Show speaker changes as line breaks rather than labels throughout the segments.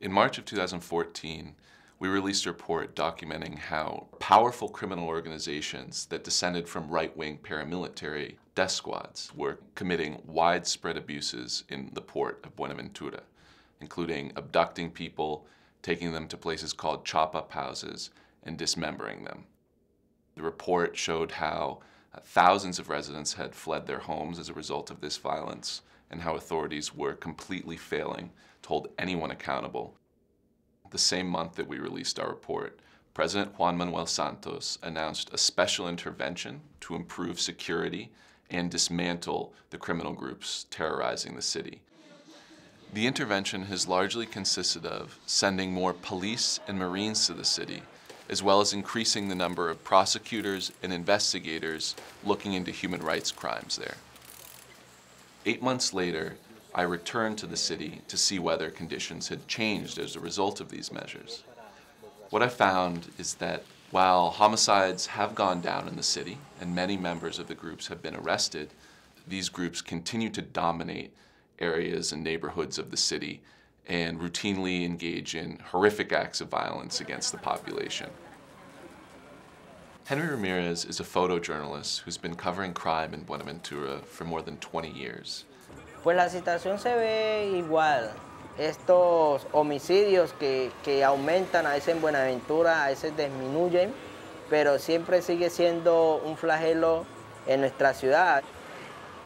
In March of 2014, we released a report documenting how powerful criminal organizations that descended from right-wing paramilitary death squads were committing widespread abuses in the port of Buenaventura, including abducting people, taking them to places called chop-up houses, and dismembering them. The report showed how uh, thousands of residents had fled their homes as a result of this violence, and how authorities were completely failing to hold anyone accountable. The same month that we released our report, President Juan Manuel Santos announced a special intervention to improve security and dismantle the criminal groups terrorizing the city. The intervention has largely consisted of sending more police and Marines to the city, as well as increasing the number of prosecutors and investigators looking into human rights crimes there. Eight months later, I returned to the city to see whether conditions had changed as a result of these measures. What I found is that while homicides have gone down in the city and many members of the groups have been arrested, these groups continue to dominate areas and neighborhoods of the city and routinely engage in horrific acts of violence against the population. Henry Ramirez is a photojournalist who's been covering crime in Buenaventura for more than 20 years.
Pues la situación se ve igual. Estos homicidios que, que aumentan a veces en Buenaventura, a veces disminuyen, pero siempre sigue siendo un flagelo en nuestra ciudad.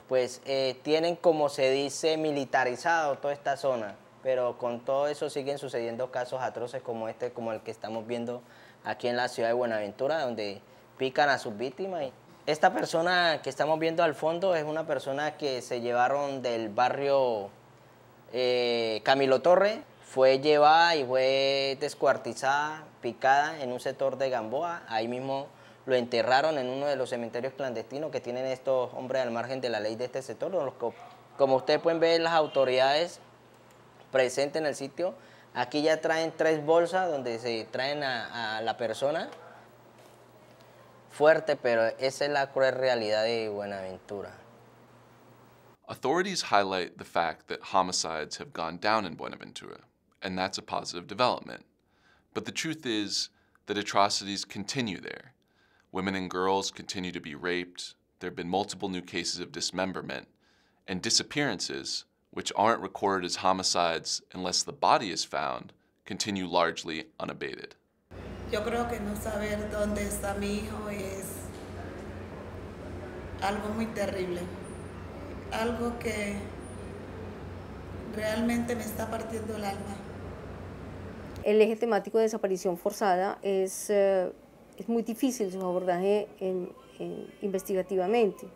Pues eh, tienen, como se dice, militarizado toda esta zona, pero con todo eso siguen sucediendo casos atroces como este, como el que estamos viendo aquí en la ciudad de Buenaventura, donde pican a sus víctimas. Esta persona que estamos viendo al fondo es una persona que se llevaron del barrio eh, Camilo Torre, fue llevada y fue descuartizada, picada en un sector de Gamboa, ahí mismo lo enterraron en uno de los cementerios clandestinos que tienen estos hombres al margen de la ley de este sector. Como ustedes pueden ver, las autoridades presentes en el sitio, aquí ya traen tres bolsas donde se traen a, a la persona fuerte, pero esa es la cruel realidad de Buenaventura.
Authorities highlight the fact that homicides have gone down in Buenaventura, and that's a positive development. But the truth is that atrocities continue there. Women and girls continue to be raped, there have been multiple new cases of dismemberment, and disappearances, which aren't recorded as homicides unless the body is found, continue largely unabated.
Yo creo que no saber dónde está mi hijo es algo muy terrible, algo que realmente me está partiendo el alma.
El eje temático de desaparición forzada es, eh, es muy difícil su abordaje en, en, investigativamente,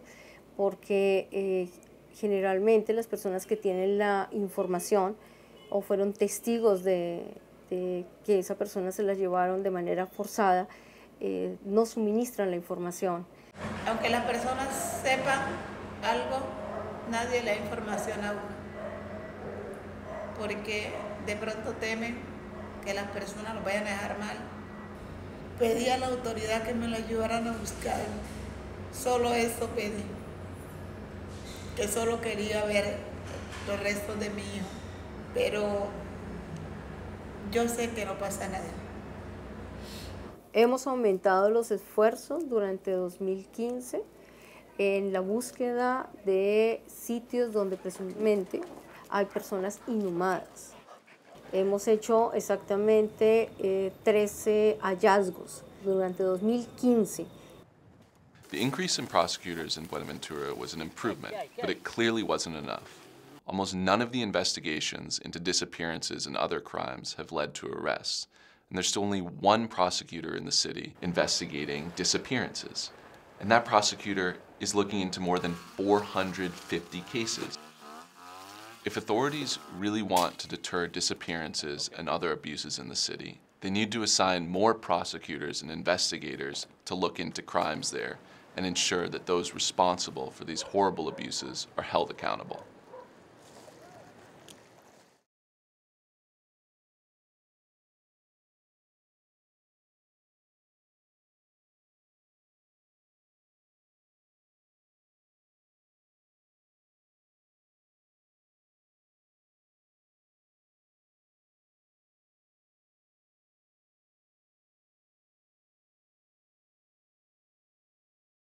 porque eh, generalmente las personas que tienen la información o fueron testigos de, de que esa persona se la llevaron de manera forzada, eh, no suministran la información.
Aunque las personas sepan algo, nadie le da información a uno, porque de pronto temen que las personas lo vayan a dejar mal. Pedí a la autoridad que me lo ayudaran a buscar, solo eso pedí, que solo quería ver los restos de mi hijo, pero yo sé que no pasa nada.
Hemos aumentado los esfuerzos durante 2015 en la búsqueda de sitios donde presuntamente hay personas inhumadas. Hemos hecho exactamente eh, 13 hallazgos durante 2015.
The increase in prosecutors in Buenaventura was an improvement, but it clearly wasn't enough. Almost none of the investigations into disappearances and other crimes have led to arrests, and there's still only one prosecutor in the city investigating disappearances. And that prosecutor is looking into more than 450 cases. If authorities really want to deter disappearances and other abuses in the city, they need to assign more prosecutors and investigators to look into crimes there and ensure that those responsible for these horrible abuses are held accountable.